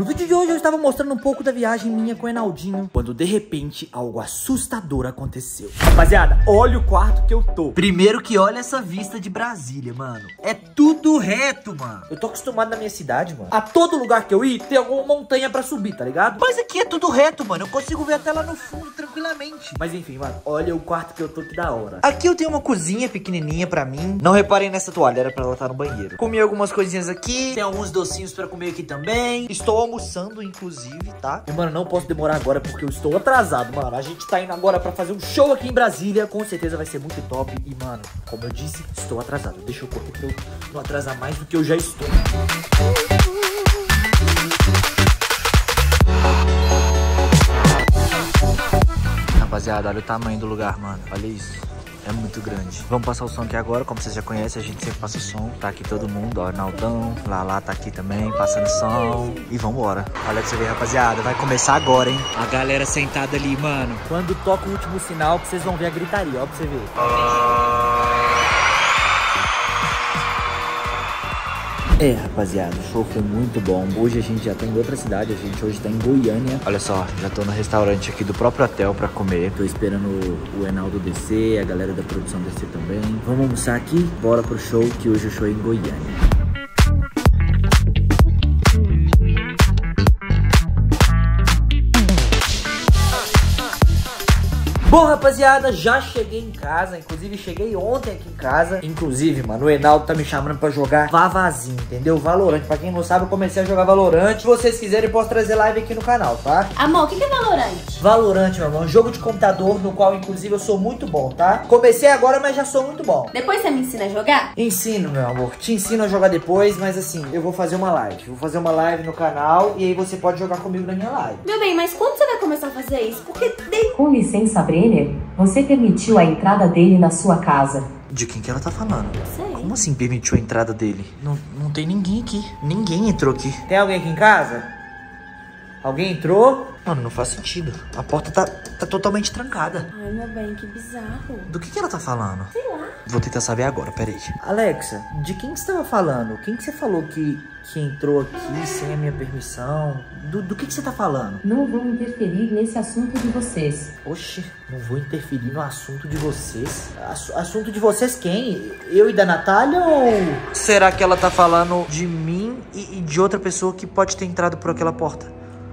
No vídeo de hoje eu estava mostrando um pouco da viagem minha com o Enaldinho, quando de repente algo assustador aconteceu. Rapaziada, olha o quarto que eu tô. Primeiro que olha essa vista de Brasília, mano. É tudo reto, mano. Eu tô acostumado na minha cidade, mano. A todo lugar que eu ir, tem alguma montanha pra subir, tá ligado? Mas aqui é tudo reto, mano. Eu consigo ver até lá no fundo tranquilamente. Mas enfim, mano, olha o quarto que eu tô que da hora. Aqui eu tenho uma cozinha pequenininha pra mim. Não reparem nessa toalha, era pra ela estar no banheiro. Comi algumas coisinhas aqui. Tem alguns docinhos pra comer aqui também. Estou almoçando, inclusive, tá? E, mano, não posso demorar agora porque eu estou atrasado, mano. A gente tá indo agora pra fazer um show aqui em Brasília. Com certeza vai ser muito top. E, mano, como eu disse, estou atrasado. Deixa eu correr pra eu não atrasar mais do que eu já estou. Rapaziada, olha o tamanho do lugar, mano. Olha isso. É muito grande. Vamos passar o som aqui agora, como vocês já conhecem, a gente sempre passa o som. Tá aqui todo mundo, ó, Naldão, lá lá tá aqui também, passando som. E vambora. Olha pra você ver, rapaziada, vai começar agora, hein? A galera sentada ali, mano. Quando toca o último sinal, que vocês vão ver a gritaria, ó, pra você ver. É, rapaziada, o show foi muito bom. Hoje a gente já tá em outra cidade, a gente hoje tá em Goiânia. Olha só, já tô no restaurante aqui do próprio hotel pra comer. Tô esperando o, o Enaldo descer, a galera da produção descer também. Vamos almoçar aqui, bora pro show, que hoje o show é em Goiânia. Bom, rapaziada, já cheguei em casa. Inclusive, cheguei ontem aqui em casa. Inclusive, mano, o Enaldo tá me chamando pra jogar Vavazinho, entendeu? Valorante. Pra quem não sabe, eu comecei a jogar Valorante. Se vocês quiserem, eu posso trazer live aqui no canal, tá? Amor, o que, que é Valorante? Valorante, meu amor, um jogo de computador no qual, inclusive, eu sou muito bom, tá? Comecei agora, mas já sou muito bom. Depois você me ensina a jogar? Ensino, meu amor. Te ensino a jogar depois, mas assim, eu vou fazer uma live. Vou fazer uma live no canal e aí você pode jogar comigo na minha live. Meu bem, mas quando você vai começar a fazer isso? Porque tem... Com licença, Você permitiu a entrada dele na sua casa. De quem que ela tá falando? Sei. Como assim permitiu a entrada dele? Não, não tem ninguém aqui. Ninguém entrou aqui. Tem alguém aqui em casa? Alguém entrou? Mano, não faz sentido. A porta tá, tá totalmente trancada. Ai, meu bem, que bizarro. Do que que ela tá falando? Sei lá. Vou tentar saber agora, peraí. Alexa, de quem que você tava falando? Quem que você falou que, que entrou aqui sem a minha permissão? Do, do que que você tá falando? Não vou interferir nesse assunto de vocês. Oxe, não vou interferir no assunto de vocês. Assu- assunto de vocês quem? Eu e da Natália ou... Será que ela tá falando de mim e, e de outra pessoa que pode ter entrado por aquela porta?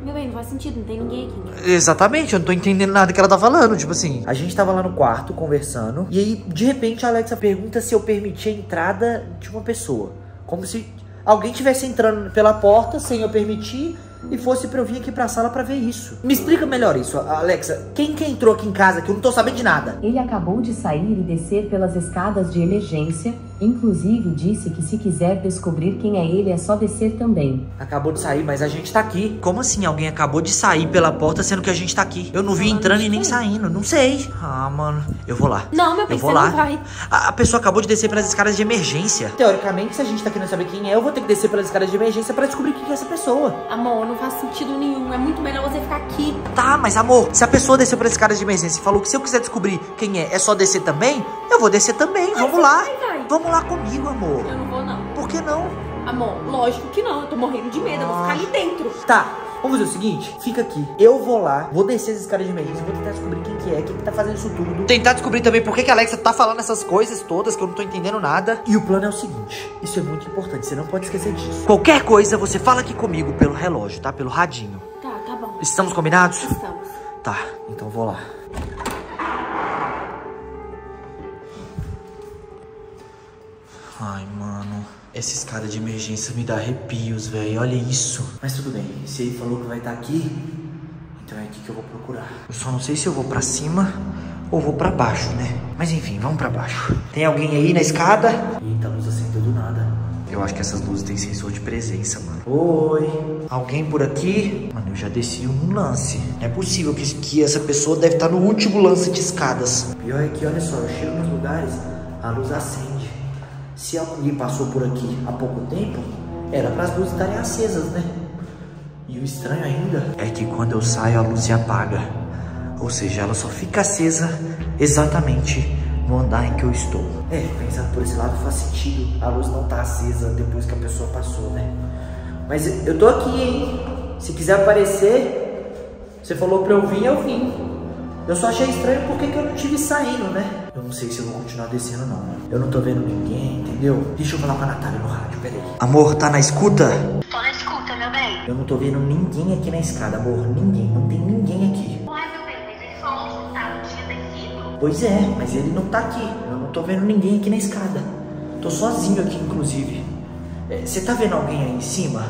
Meu bem, não faz sentido, não tem ninguém aqui. né? Exatamente, eu não tô entendendo nada que ela tá falando. Tipo assim, A gente tava lá no quarto conversando e aí, de repente, a Alexa pergunta se eu permiti a entrada de uma pessoa. Como se alguém tivesse entrando pela porta sem eu permitir e fosse pra eu vir aqui pra sala pra ver isso. Me explica melhor isso, Alexa. Quem que entrou aqui em casa que eu não tô sabendo de nada? Ele acabou de sair e descer pelas escadas de emergência. Inclusive, disse que se quiser descobrir quem é ele, é só descer também. Acabou de sair, mas a gente tá aqui. como assim alguém acabou de sair pela porta sendo que a gente tá aqui? Eu não vi entrando e nem saindo, não sei. Ah, mano, eu vou lá. Não, meu eu vou lá. não vai. A, a pessoa acabou de descer pelas escadas de emergência. Teoricamente, se a gente tá querendo saber quem é, eu vou ter que descer pelas escadas de emergência pra descobrir quem que é essa pessoa. Amor, não faz sentido nenhum. É muito melhor você ficar aqui. Tá, mas amor, se a pessoa desceu pelas escadas de emergência e falou que se eu quiser descobrir quem é, é só descer também, eu vou descer também. Vamos você lá. vai, vai. Vamos lá comigo, amor. Eu não vou, não. Por que não? Amor, lógico que não. Eu tô morrendo de medo. Eu vou ficar ali dentro. Tá, vamos fazer o seguinte, fica aqui. Eu vou lá, vou descer as escadas de emergência, vou tentar descobrir quem que é, quem que tá fazendo isso tudo. Tentar descobrir também por que, que a Alexa tá falando essas coisas todas que eu não tô entendendo nada. E o plano é o seguinte, isso é muito importante, você não pode esquecer disso. Qualquer coisa, você fala aqui comigo pelo relógio, tá? Pelo radinho. Tá, tá bom. Estamos combinados? Estamos. Tá, então vou lá. Ai, mano. Essa escada de emergência me dá arrepios, velho. Olha isso. Mas tudo bem, se ele falou que vai estar aqui, então é aqui que eu vou procurar. Eu só não sei se eu vou pra cima ou vou pra baixo, né? Mas enfim, vamos pra baixo. Tem alguém aí na escada? Eita, a luz acendeu do nada. Eu acho que essas luzes têm sensor de presença, mano. Oi. Alguém por aqui? Mano, eu já desci um lance. Não é possível que, que essa pessoa deve estar no último lance de escadas. Pior é que, olha só, eu chego nos lugares, a luz acende. Se alguém passou por aqui há pouco tempo, era para as luzes estarem acesas, né? E o estranho ainda É que quando eu saio a luz se apaga. Ou seja, ela só fica acesa exatamente no andar em que eu estou. É, pensando por esse lado faz sentido a luz não tá acesa depois que a pessoa passou, né? Mas eu tô aqui, hein? Se quiser aparecer, você falou pra eu vir, eu vim. Eu só achei estranho porque que eu não tive saindo, né? Eu não sei se eu vou continuar descendo, não. Eu não tô vendo ninguém, entendeu? Deixa eu falar com a Natália no rádio, peraí. Amor, tá na escuta? Tô na escuta, meu bem. Eu não tô vendo ninguém aqui na escada, amor. Ninguém, não tem ninguém aqui. Uai, meu bem, mas ele falou que tá, descido. Pois é, mas ele não tá aqui. Eu não tô vendo ninguém aqui na escada. Tô sozinho aqui, inclusive. É, Você tá vendo alguém aí em cima?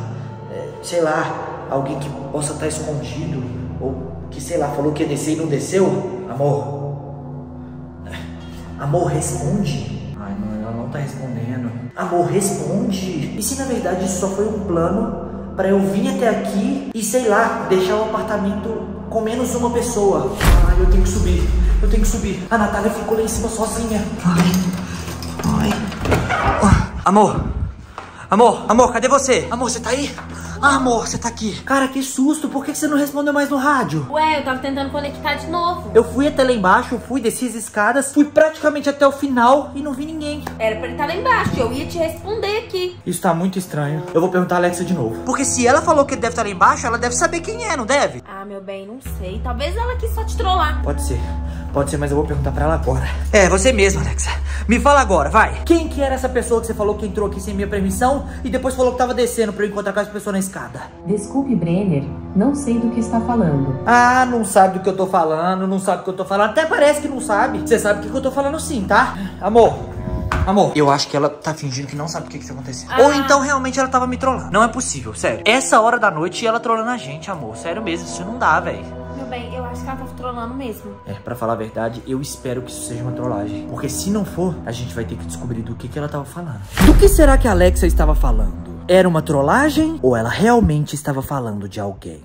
É, sei lá, alguém que possa estar escondido? Ou que, sei lá, falou que ia descer e não desceu? Amor. Amor, responde. Ai, não, ela não tá respondendo. Amor, responde. E se na verdade isso só foi um plano pra eu vir até aqui e, sei lá, deixar o apartamento com menos uma pessoa? Ai, eu tenho que subir. Eu tenho que subir. A Natália ficou lá em cima sozinha. Ai. Ai. Amor. Amor, amor, cadê você? Amor, você tá aí? Ah, amor, você tá aqui. Cara, que susto. Por que você não respondeu mais no rádio? Ué, eu tava tentando conectar de novo. Eu fui até lá embaixo, fui, desci as escadas, fui praticamente até o final e não vi ninguém. Era pra ele estar lá embaixo. Eu ia te responder aqui. Isso tá muito estranho. Eu vou perguntar a Alexa de novo. Porque se ela falou que ele deve estar lá embaixo, ela deve saber quem é, não deve? Ah, meu bem, não sei. Talvez ela quis só te trollar. Pode ser. Pode ser, mas eu vou perguntar pra ela agora. É, você mesmo, Alexa. Me fala agora, vai. Quem que era essa pessoa que você falou que entrou aqui sem minha permissão e depois falou que tava descendo pra eu encontrar com as pessoas na escada? Desculpe, Brenner, não sei do que está falando. Ah, não sabe do que eu tô falando, não sabe do que eu tô falando. Até parece que não sabe. Você sabe o que que eu tô falando sim, tá? Amor. Amor, eu acho que ela tá fingindo que não sabe o que que tá acontecendo. Ah. Ou então realmente ela tava me trollando. Não é possível, sério. Essa hora da noite e ela trollando a gente, amor. Sério mesmo, isso não dá, velho. Meu bem, eu acho que ela tava trolando mesmo. É, pra falar a verdade, eu espero que isso seja uma trollagem. Porque se não for, a gente vai ter que descobrir do que, que ela tava falando. Do que será que a Alexa estava falando? Era uma trollagem ou ela realmente estava falando de alguém?